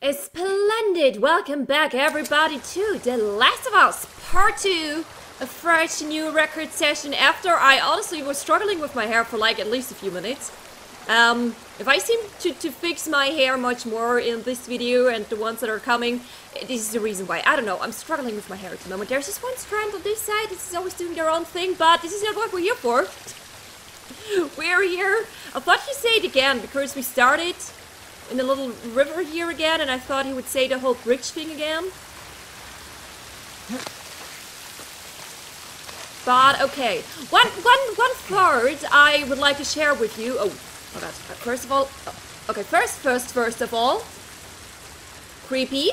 It's splendid! Welcome back, everybody, to The Last of Us Part 2. A fresh new record session after I honestly was struggling with my hair for like at least a few minutes. Um, if I seem to, to fix my hair much more in this video and the ones that are coming, this is the reason why. I don't know, I'm struggling with my hair at the moment. There's just one strand on this side, this is always doing their own thing, but this is not what we're here for. we're here. I thought you say it again because we started in the little river here again, and I thought he would say the whole bridge thing again. But okay, one one one I would like to share with you. Oh, oh God! First of all, oh, okay. First, first, first of all, creepy.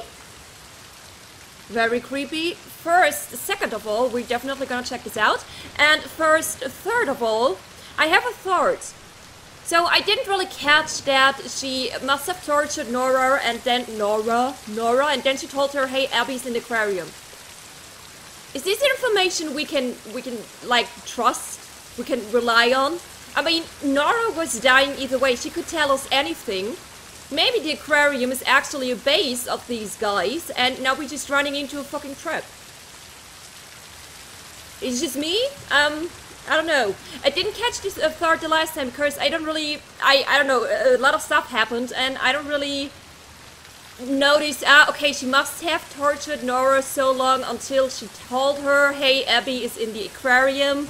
Very creepy. First, second of all, we're definitely gonna check this out. And first, third of all, I have a thought. So I didn't really catch that she must have tortured Nora and then Nora, Nora, and then she told her, "Hey, Abby's in the aquarium." Is this information we can we can like trust? We can rely on? I mean, Nora was dying either way. She could tell us anything. Maybe the aquarium is actually a base of these guys, and now we're just running into a fucking trap. It's just me? Um, I don't know. I didn't catch this uh, third the last time because I don't really, I, I don't know, a lot of stuff happened and I don't really notice, ah, okay, she must have tortured Nora so long until she told her, hey, Abby is in the aquarium.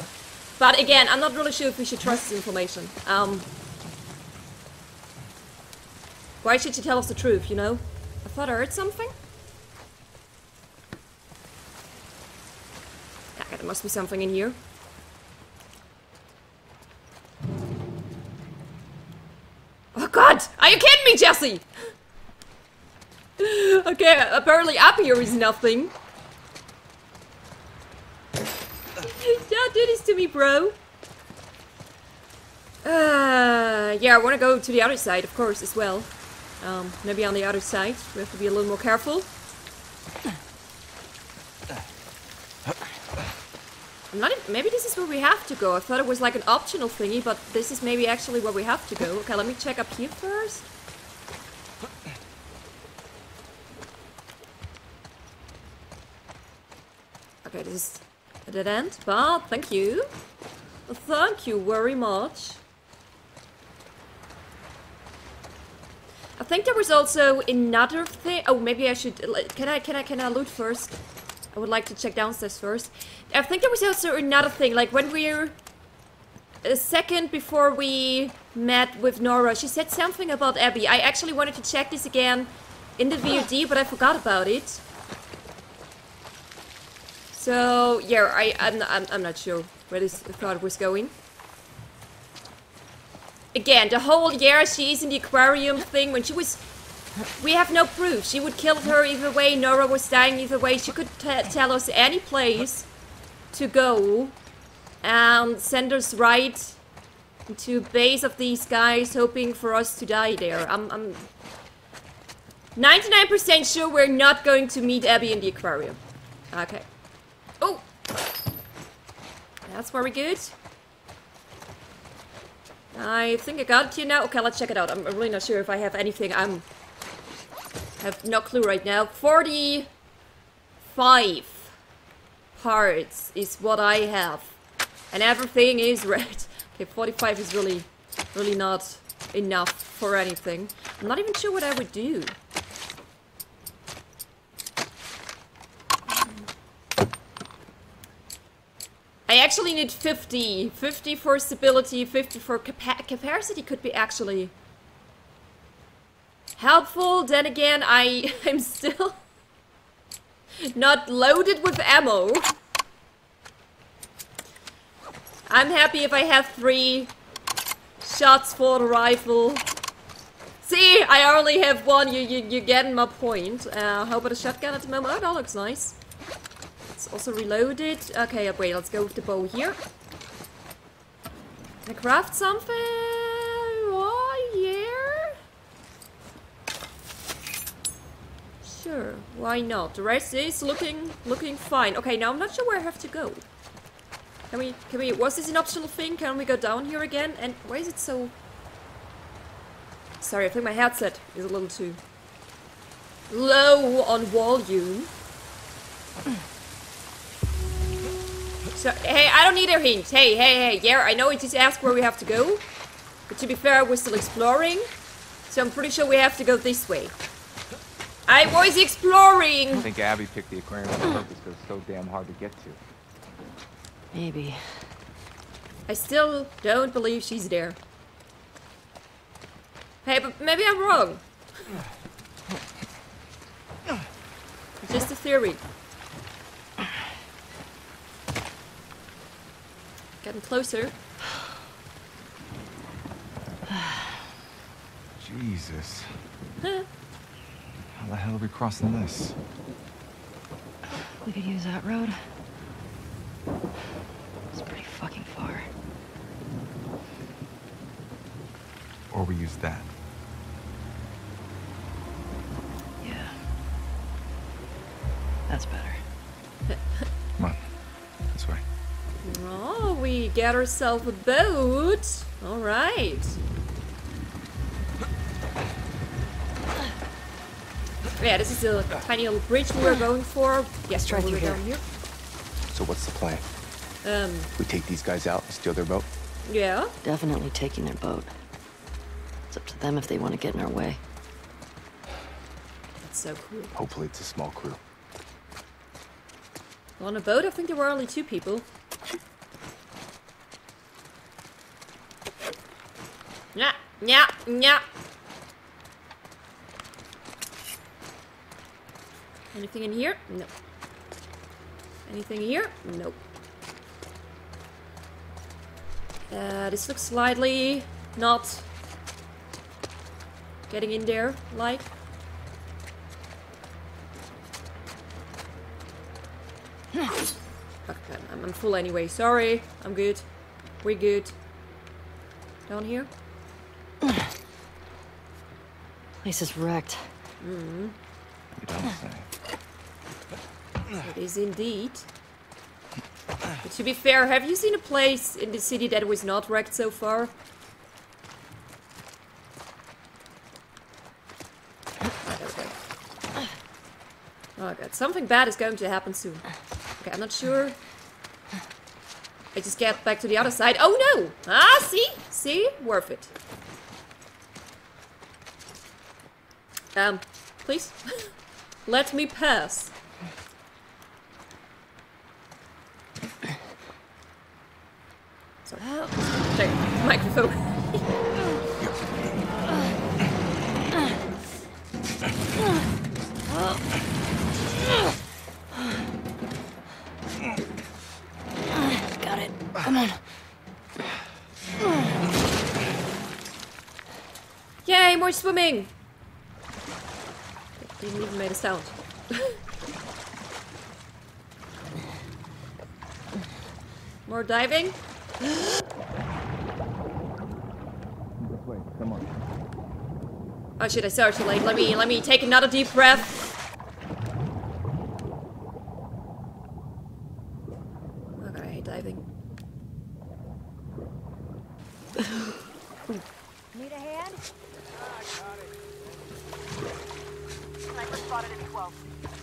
But again, I'm not really sure if we should trust this information. Um, why should she tell us the truth, you know? I thought I heard something. Okay, there must be something in here. Oh god! Are you kidding me, Jesse? okay, apparently up here is nothing. Don't do this to me, bro. Uh, yeah, I want to go to the other side, of course, as well. Um, maybe on the other side. We have to be a little more careful. Not maybe this is where we have to go. I thought it was like an optional thingy, but this is maybe actually where we have to go. Okay, let me check up here first. Okay, this is a dead end, but thank you. Thank you very much. I think there was also another thing. Oh, maybe I should. Can I? Can I? Can I loot first? I would like to check downstairs first. I think there was also another thing, like when we're a second before we met with Nora, she said something about Abby. I actually wanted to check this again in the VOD, but I forgot about it. So yeah, I I'm I'm, I'm not sure where this thought was going. Again, the whole yeah she's in the aquarium thing when she was we have no proof. She would kill her either way. Nora was dying either way. She could tell us any place to go and send us right to base of these guys, hoping for us to die there. I'm, I'm 99% sure we're not going to meet Abby in the aquarium. Okay. Oh! That's very good. I think I got it here now. Okay, let's check it out. I'm really not sure if I have anything. I'm have no clue right now. 45 parts is what I have. And everything is red. Okay, 45 is really, really not enough for anything. I'm not even sure what I would do. I actually need 50. 50 for stability, 50 for capa capacity could be actually helpful. Then again, I am still not loaded with ammo. I'm happy if I have three shots for the rifle. See, I only have one. You, you, you're getting my point. Uh, how about a shotgun at the moment? Oh, that looks nice. It's also reloaded. Okay, wait, let's go with the bow here. Can I craft something? Oh, yeah. Sure, why not? The rest is looking looking fine. Okay, now I'm not sure where I have to go. Can we, can we, was this an optional thing? Can we go down here again? And why is it so... Sorry, I think my headset is a little too... low on volume. So, hey, I don't need a hint. Hey, hey, hey, yeah, I know it just asked where we have to go. But to be fair, we're still exploring. So I'm pretty sure we have to go this way. I was exploring! I think Abby picked the aquarium on purpose because it's so damn hard to get to. Maybe. I still don't believe she's there. Hey, but maybe I'm wrong. Just a theory. Getting closer. Jesus. Huh. How the hell are we crossing this? We could use that road. It's pretty fucking far. Or we use that. Yeah. That's better. Come on. This way. Oh, we get ourselves a boat. All right. Yeah, this is a tiny little bridge we were going for. Yes, try we were through down here. So what's the plan? Um, We take these guys out and steal their boat? yeah. Definitely taking their boat. It's up to them if they want to get in our way. That's so cool. Hopefully it's a small crew. On a boat, I think there were only two people. Yeah, yeah, yeah. Anything in here? No. Anything here? Nope. Uh, this looks slightly not getting in there, like. Okay, I'm, I'm full anyway. Sorry. I'm good. We're good. Down here? Place is wrecked. You don't say. It is indeed. But to be fair, have you seen a place in the city that was not wrecked so far? Okay. Oh god, something bad is going to happen soon. Okay, I'm not sure. I just get back to the other side. Oh no! Ah, see? See? Worth it. Um, please? Let me pass. So, check microphone. Got it. Come on. Yay, more swimming! Didn't even make a sound. more diving? This way. Come on. Oh shit, I started too late. Let me let me take another deep breath. Okay, I hate diving. Need a hand? Ah, sniper spotted at 12.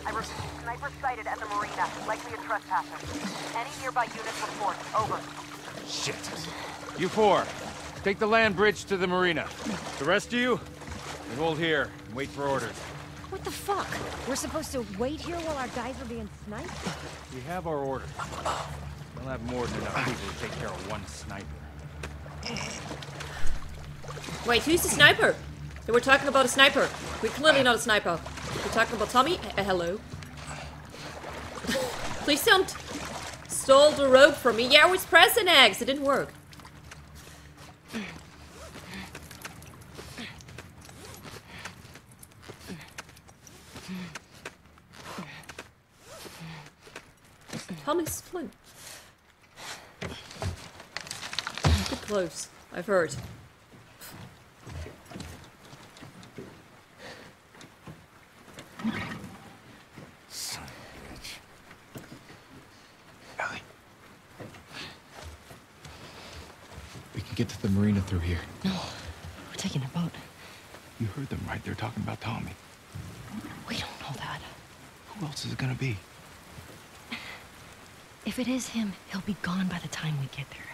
I repeat, sniper sighted at the marina, likely a trespasser. Any nearby units report. Over. Shit. You four, take the land bridge to the marina. The rest of you, you hold here and wait for orders. What the fuck? We're supposed to wait here while our guys are being sniped? We have our orders. We'll have more than enough people to take care of one sniper. Wait, who's the sniper? They were talking about a sniper. We're clearly not a sniper. We're talking about Tommy. Uh, hello. Please don't stole the rope from me. Yeah, I was pressing X. It didn't work. Tommy's flint. Too close. I've heard. Son of a bitch. Ellie, We can get to the marina through here. No, we're taking a boat. You heard them, right? They're talking about Tommy. We don't know that. Who else is it gonna be? If it is him, he'll be gone by the time we get there.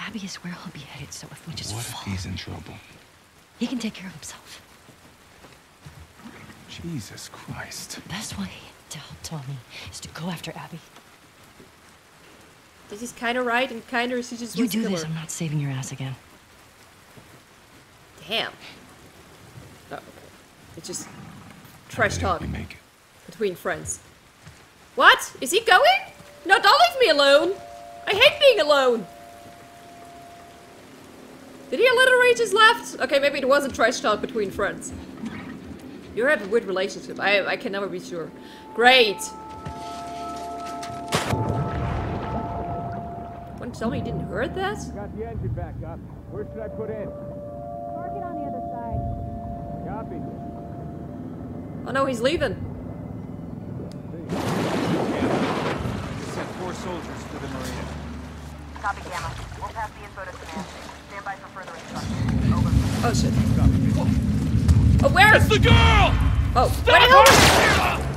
Abby is where he'll be headed, so if we just what if he's in trouble? he can take care of himself. Jesus Christ. The best way to help Tommy is to go after Abby. This is kind of right and kind of she just You do kill this, her. I'm not saving your ass again. Damn. Oh, okay. It's just trash I talk We make it. between friends. What? Is he going? No, don't leave me alone. I hate being alone. Did he literally just left? Okay, maybe it wasn't trash talk between friends. You have a weird relationship. I I can never be sure. Great. Want to tell me you didn't heard that? Got the engine back up. Where should I put in? Park it on the other side. Copy. Oh no, he's leaving. Sent four soldiers to the marina. Copy Gamma. We'll pass the info to command. Stand by for further instructions. Over. Oh shit. Oh, where? It's the girl! Oh, where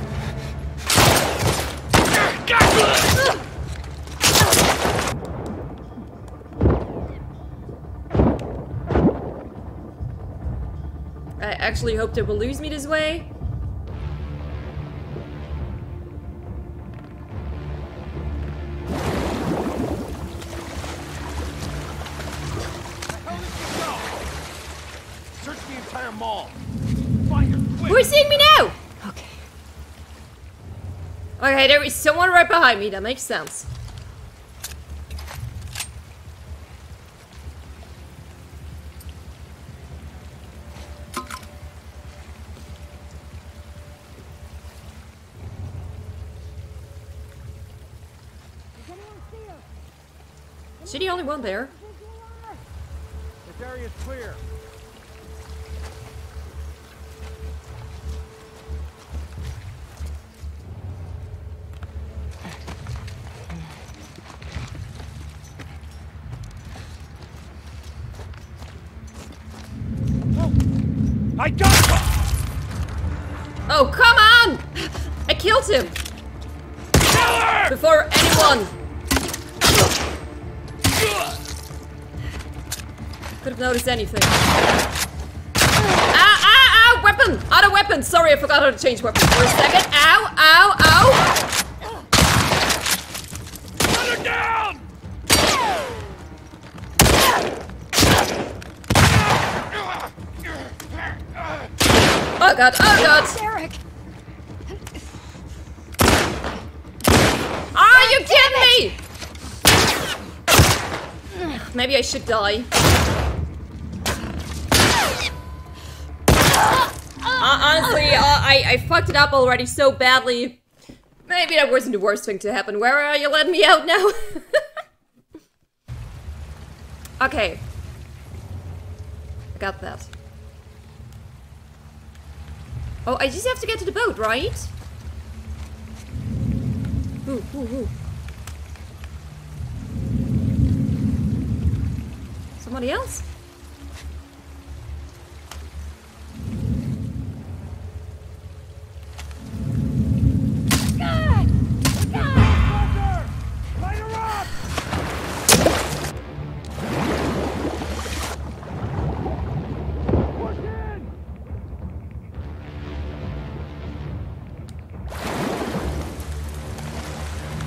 actually hope they will lose me this way. Search the entire mall. Find her! Who is seeing me now? Okay. Okay, there is someone right behind me. That makes sense. Is she the only one there? This area's clear. Could anything. Ah, ah, ow! Weapon! Out of weapon! Sorry, I forgot how to change weapons for a second. Ow, ow, ow! her down! Oh god, oh god! Derek! Are you kidding me? Maybe I should die. Honestly, uh, I, I fucked it up already so badly. Maybe that wasn't the worst thing to happen. Where are you letting me out now? okay. I got that. Oh, I just have to get to the boat, right? Ooh, ooh, ooh. Somebody else?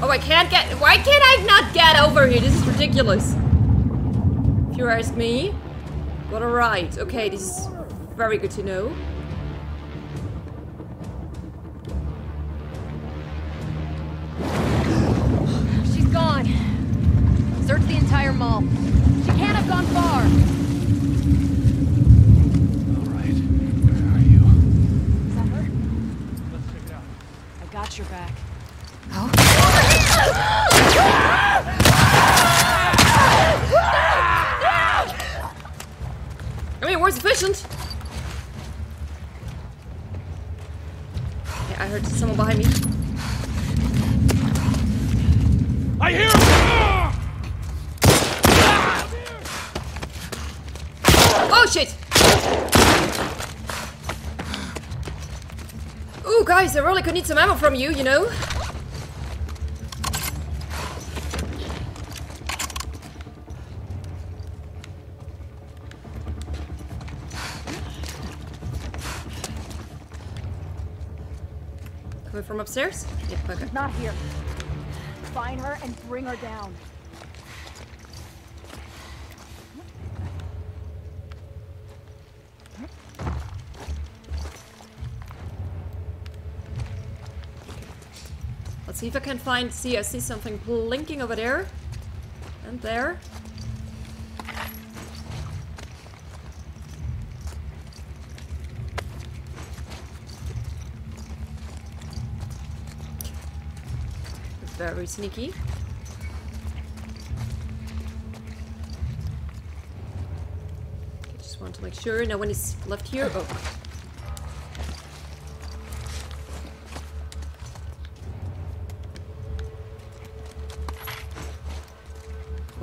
Oh, I can't get- Why can't I not get over here? This is ridiculous. If you ask me. What a ride. Okay, this is very good to know. She's gone. Search the entire mall. She can't have gone far. All right. Where are you? Is that her? Let's check it out. I got your back. I mean, where's efficient? Yeah, I heard someone behind me. I hear him! Oh shit! Ooh, guys, I really could need some ammo from you, you know? Coming from upstairs? Yep, okay. Not here. Find her and bring her down. See if I can find. See, I see something blinking over there. And there. Very sneaky. Just want to make sure no one is left here. Oh.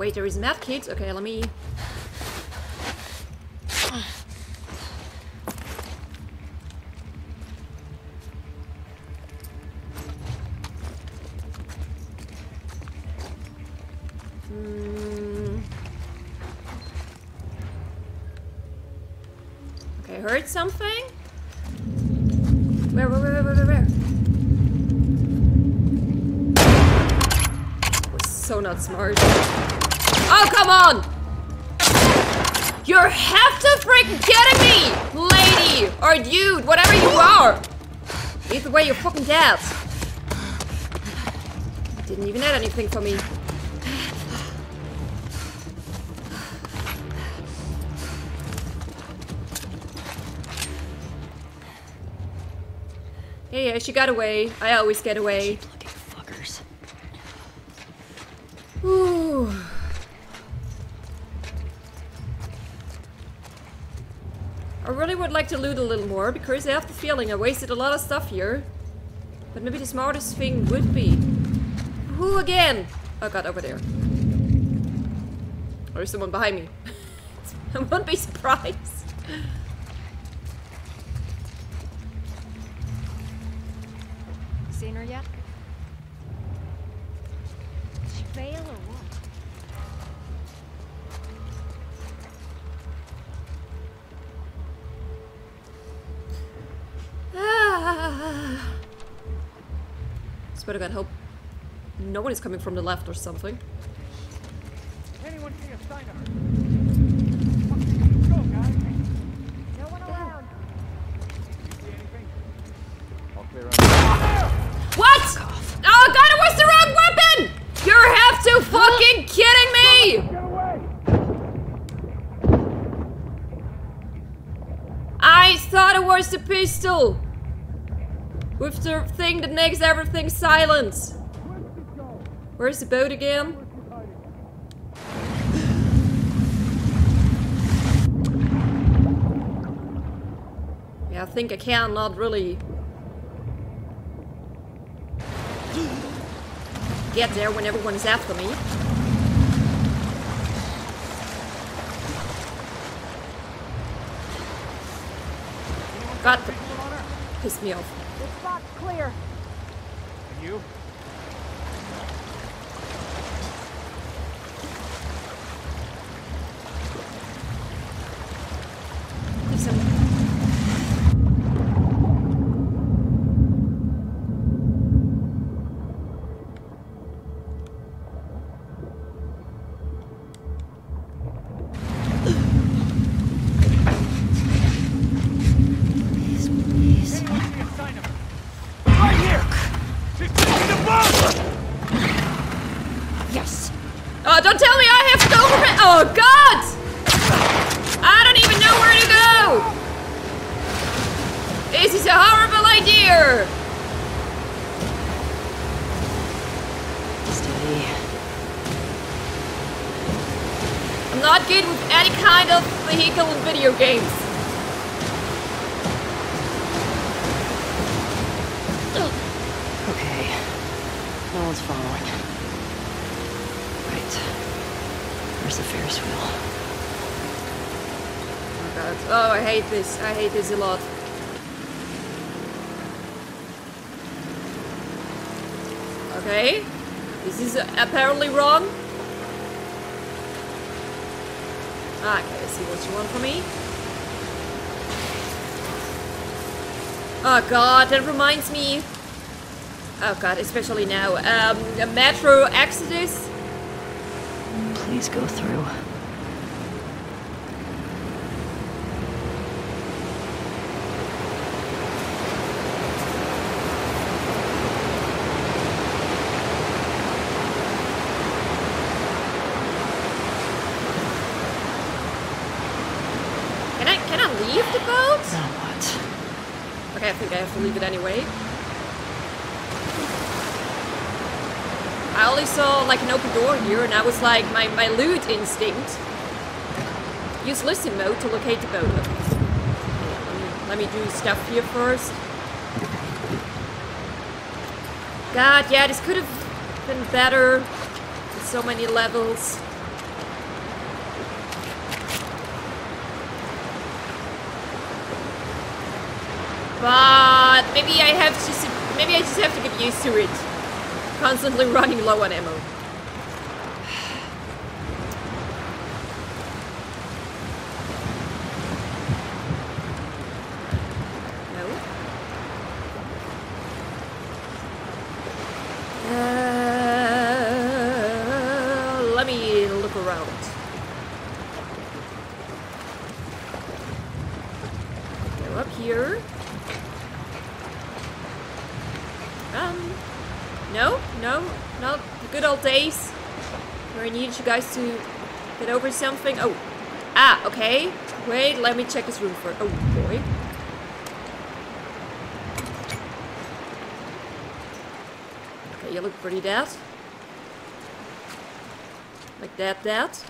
Wait, there is map kit. Okay, let me. Hmm. Okay, heard something? Where, where, where, where, where, where? So not smart. Oh, come on! You have to freaking kidding me! Lady! Or dude, whatever you are! Either way, you're fucking dead. Didn't even add anything for me. Yeah, yeah, she got away. I always get away. Loot a little more because I have the feeling I wasted a lot of stuff here. But maybe the smartest thing would be. Who again? Oh god, over there. Or is someone behind me? I won't be surprised. No one is coming from the left or something. Anyone see a sign of her? No one around. All clear on What? Oh god, it was the wrong weapon! You have to fucking kidding me! I thought it was the pistol! With the thing that makes everything silent. Where's the boat again? Yeah, I think I can not really get there when everyone is after me. God, that pissed me off. This spot's clear. And you? Idea! Steady. I'm not good with any kind of vehicle in video games. Okay. No one's following. Right. Where's the Ferris wheel? Oh god. Oh, I hate this. I hate this a lot. Okay. This is apparently wrong. Ah, okay, let's see what you want from me. Oh god, that reminds me. Oh god, especially now. Um, a Metro Exodus. Please go through. Can I can I leave the boat? Now what? Okay, I think I have to leave it anyway. I only saw like an open door here, and I was like, my, my loot instinct. Use listen mode to locate the boat. Okay. Let me, let me do stuff here first. God, yeah, this could have been better. With so many levels. But maybe I have to. Maybe I just have to get used to it. Constantly running low on ammo. Uh, let me look around. Go up here. Um, no, no, not the good old days where I needed you guys to get over something. Oh, ah, okay. Wait, let me check this room first. Oh boy. Okay, you look pretty dead. Like that, that.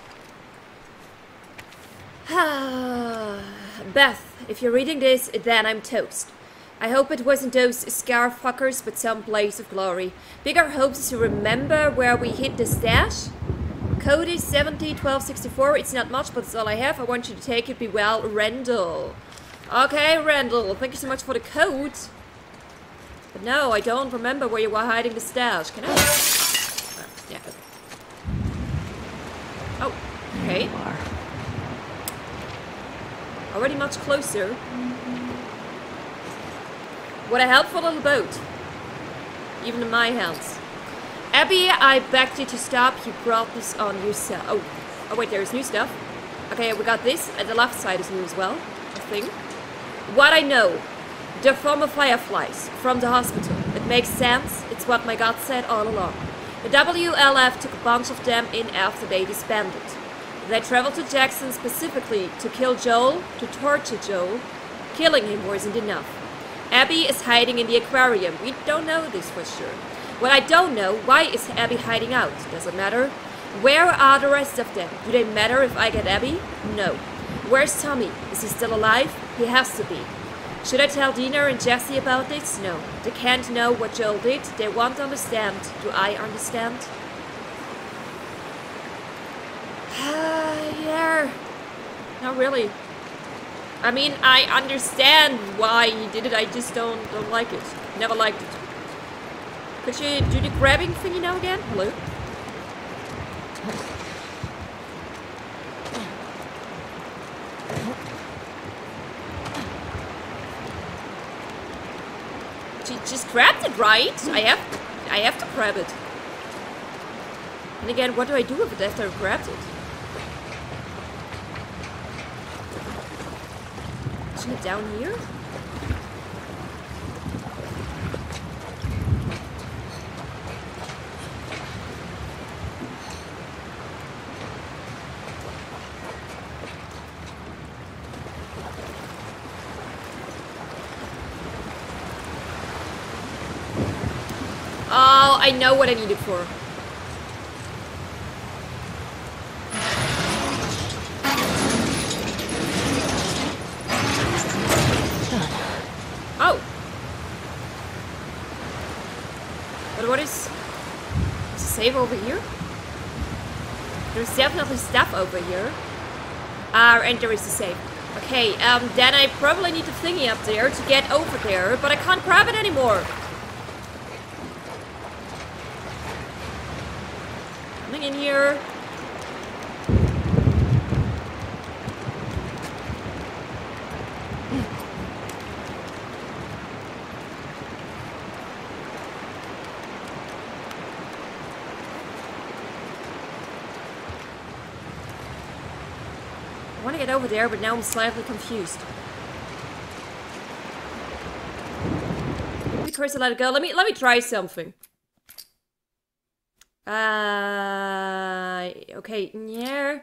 Beth, if you're reading this, then I'm toast. I hope it wasn't those scar fuckers, but some place of glory. Bigger hopes to remember where we hid the stash. Code is 701264. It's not much, but it's all I have. I want you to take it. Be well, Randall. Okay, Randall. Thank you so much for the code. But no, I don't remember where you were hiding the stash. Can I? Oh, yeah. Oh, okay. Already much closer. What a helpful little boat. Even in my hands. Abby, I begged you to stop. You brought this on yourself. Oh, oh wait, there's new stuff. Okay, we got this. And the left side is new as well, I think. What I know. They're former fireflies from the hospital. It makes sense. It's what my gut said all along. The WLF took a bunch of them in after they disbanded. They traveled to Jackson specifically to kill Joel, to torture Joel. Killing him wasn't enough. Abby is hiding in the aquarium. We don't know this for sure. What I don't know, why is Abby hiding out? Does it matter? Where are the rest of them? Do they matter if I get Abby? No. Where's Tommy? Is he still alive? He has to be. Should I tell Dina and Jesse about this? No. They can't know what Joel did. They won't understand. Do I understand? yeah. Not really. I mean, I understand why he did it. I just don't don't like it. Never liked it. Could you do the grabbing thingy now again? Hello. She just grabbed it, right? I have, I have to grab it. And again, what do I do with it after I grabbed it? It down here? Oh, I know what I need it for. There's definitely stuff over here. Ah, uh, and there is the safe. Okay, um, then I probably need the thingy up there to get over there, but I can't grab it anymore. Coming in here. Over there, but now I'm slightly confused. Because I let it go. Let me let me try something. Uh, okay, yeah.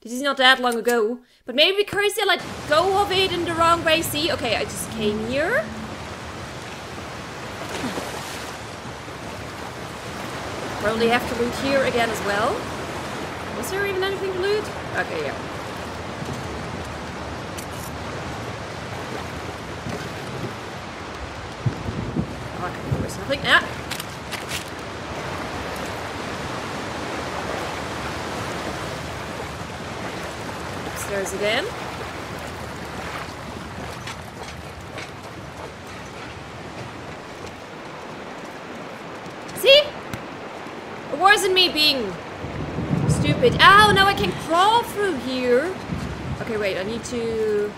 This is not that long ago, but maybe because I let go of it in the wrong way. See, okay, I just came here. Probably have to loot here again as well. Was there even anything to loot? Okay, yeah. Okay, there was! Upstairs again. See? It wasn't me being stupid. Ow, now I can crawl through here. Okay, wait, I need to...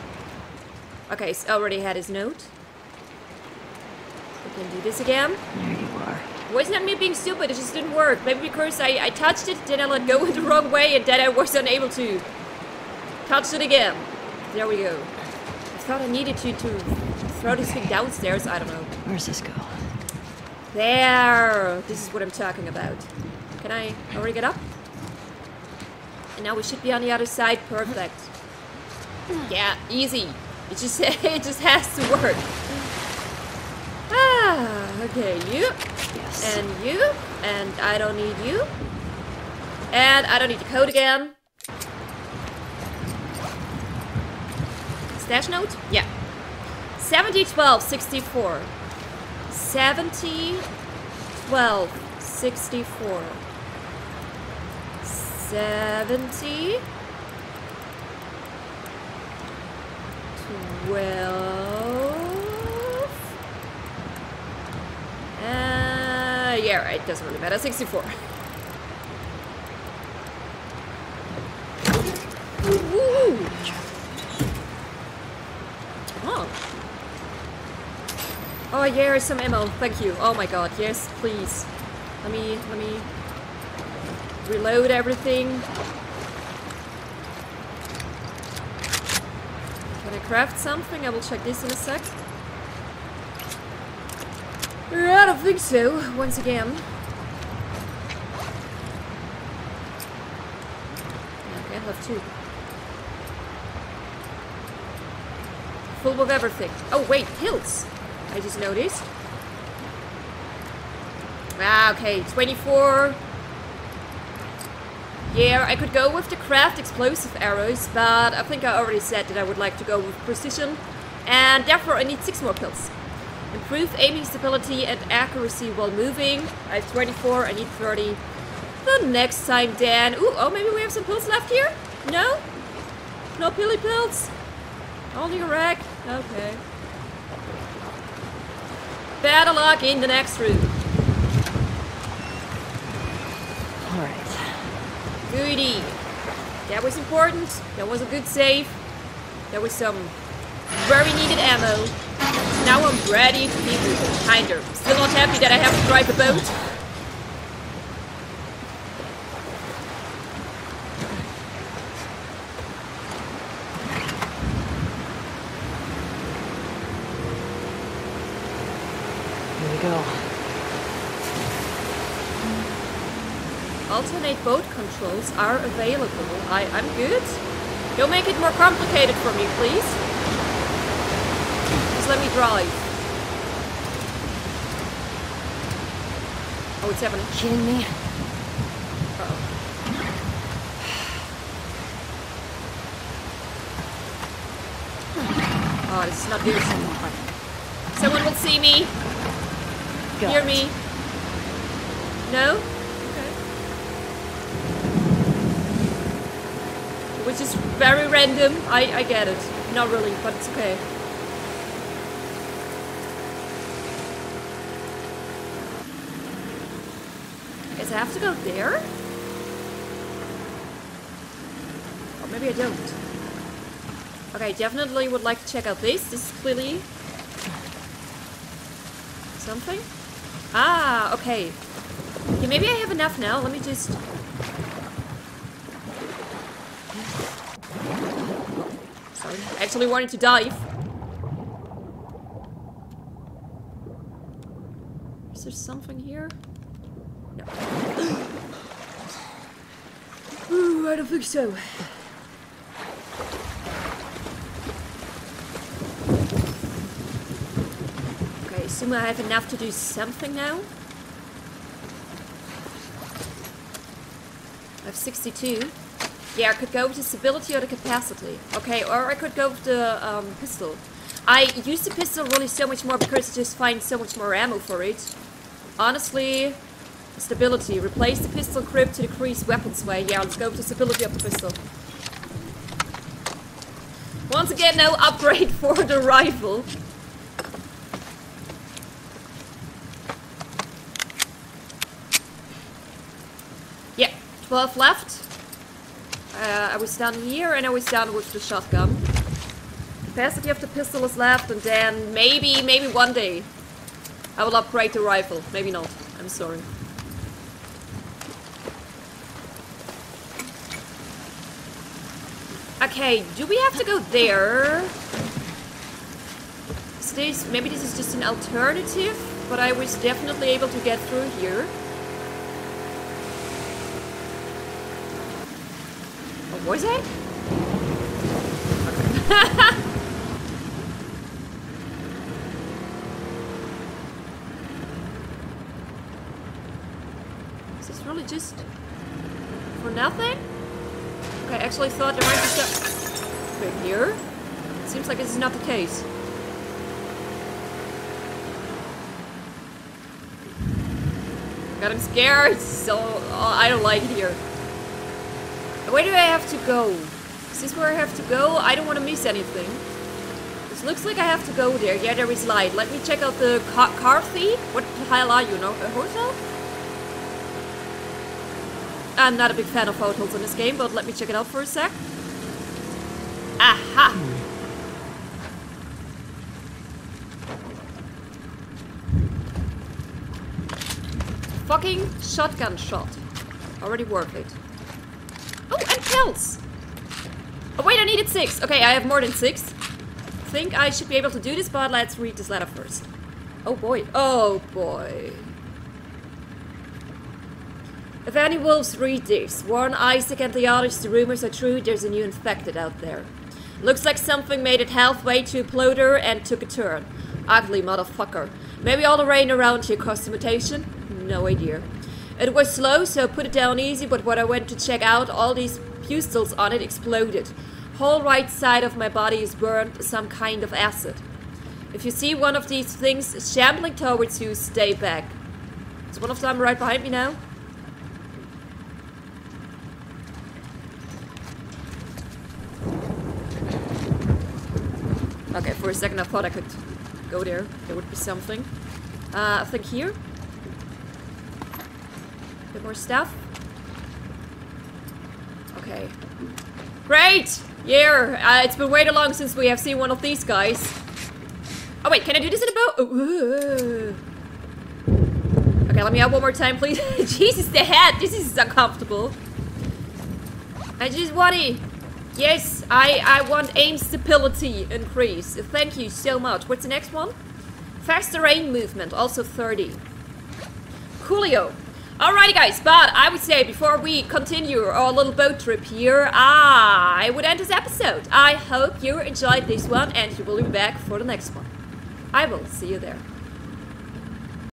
Okay, so already had his note. We can do this again. There you are. Wasn't that me being stupid? It just didn't work. Maybe because I, I touched it, then I let go in the wrong way, and then I was unable to touch it again. There we go. I thought I needed to, to throw this thing downstairs. I don't know. Where's this go? There! This is what I'm talking about. Can I already get up? And now we should be on the other side. Perfect. Yeah, easy. It just it just has to work. Ah, okay, you Yes. and you and I don't need you. And I don't need the code again. Stash note? Yeah. 70 12 64. 70 12 64. 70 12 uh, yeah, right, doesn't really matter. 64. Woo! Oh. Oh, yeah, some ammo. Thank you. Oh my god, yes, please. Let me, let me reload everything. Can I craft something? I will check this in a sec. I don't think so, once again. Okay, I have two. Full of everything. Oh wait, pills! I just noticed. Ah, okay, 24. Yeah, I could go with the craft explosive arrows, but I think I already said that I would like to go with precision. And therefore I need six more pills. Improve aiming stability and accuracy while moving. I have 24, I need 30. The next time, Dan. Ooh, oh, maybe we have some pills left here? No? No pilly pills? Only a rack? Okay. Better luck in the next room. All right. Goody. That was important. That was a good save. There was some very needed ammo. Now I'm ready to be moving. Kinda. Still not happy that I have to drive a boat. Here we go. Alternate boat controls are available. I, I'm good. Don't make it more complicated for me, please. Just let me drive. Oh, it's happening. Kidding me? Oh, this is not good. Someone will see me. Got Hear me. No? Okay. Which is very random. I, I get it. Not really, but it's okay. I guess I have to go there? Or maybe I don't. Okay, definitely would like to check out this. This is clearly... Something? Ah, okay. Okay, maybe I have enough now. Let me just... Sorry. I actually wanted to dive. Is there something here? No. Ooh, I don't think so. Okay, assume I have enough to do something now. I have 62. Yeah, I could go with the stability or the capacity. Okay, or I could go with the um, pistol. I use the pistol really so much more because I just find so much more ammo for it. Honestly, stability. Replace the pistol grip to decrease weapon sway. Yeah, let's go with the stability of the pistol. Once again, no upgrade for the rifle. Yeah, 12 left. Uh, I was down here and I was down with the shotgun. Capacity of the pistol is left and then maybe, maybe one day I will upgrade the rifle. Maybe not. I'm sorry. Okay, do we have to go there? Is this, maybe this is just an alternative, but I was definitely able to get through here. Was it? Okay. Is this really just for nothing? Okay, I actually thought there might be something here. Seems like this is not the case. God, I'm scared. So oh, I don't like it here. Where do I have to go? Is this where I have to go? I don't want to miss anything. This looks like I have to go there. Yeah, there is light. Let me check out the car. What the hell are you? No, a hotel? I'm not a big fan of hotels in this game, but let me check it out for a sec. Aha! Fucking shotgun shot. Already worth it. Pills! Oh wait, I needed six. Okay, I have more than six. think I should be able to do this, but let's read this letter first. Oh boy. Oh boy. If any wolves read this, warn Isaac and the others the rumors are true, there's a new infected out there. Looks like something made it halfway to Bloater and took a turn. Ugly motherfucker. Maybe all the rain around here caused a mutation? No idea. It was slow, so put it down easy, but when I went to check out, all these pustules on it exploded. Whole right side of my body is burned, some kind of acid. If you see one of these things shambling towards you, stay back. Is one of them right behind me now? Okay, for a second I thought I could go there. There would be something. Uh, I think here. A Bit more stuff. Okay. Great! Yeah, uh, it's been way too long since we have seen one of these guys. Oh wait, can I do this in a boat? Oh, okay, let me out one more time, please. Jesus, the head! This is uncomfortable. I just want it. Yes, I, I want aim stability increase. Thank you so much. What's the next one? Faster aim movement, also 30. Coolio. Alrighty guys, but I would say before we continue our little boat trip here, I would end this episode. I hope you enjoyed this one and you will be back for the next one. I will see you there.